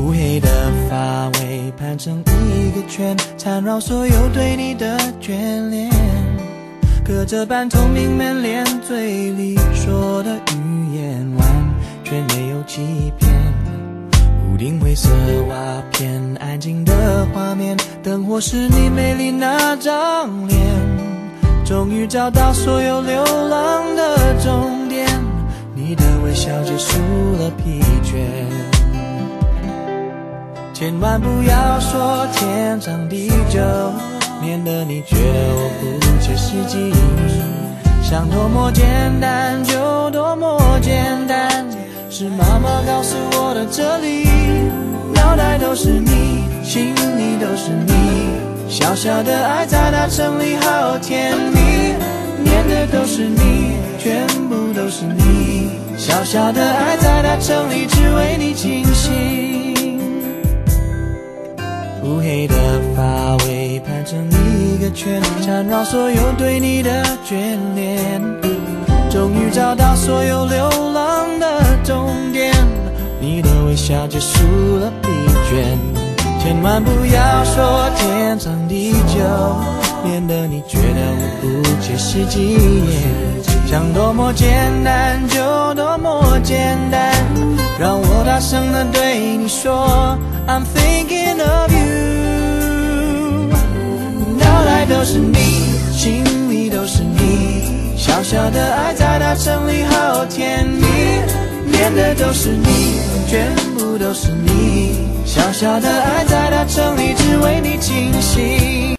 乌黑的发尾盘成一个圈，缠绕所有对你的眷恋。可这般聪明门脸，嘴里说的语言完全没有欺骗。屋顶灰色瓦片，安静的画面，灯火是你美丽那张脸。终于找到所有流浪的终点，你的微笑结束了疲倦。千万不要说天长地久，免得你觉得我不切实际。想多么简单就多么简单，是妈妈告诉我的哲理。脑袋都是你，心里都是你。小小的爱在大城里好甜蜜，念的都是你，全部都是你。小小的爱在大城里只为你倾心。乌黑的发尾盘成一个圈，缠绕所有对你的眷恋。终于找到所有流浪的终点，你的微笑结束了疲倦。千万不要说天长地久，免得你觉得我不切实际。想多么简单就多么简单，让我大声的对你说，I'm thinking of you。是你，心里都是你，小小的爱在大城里好甜蜜，念的都是你，全部都是你。小小的爱在大城里只为你倾心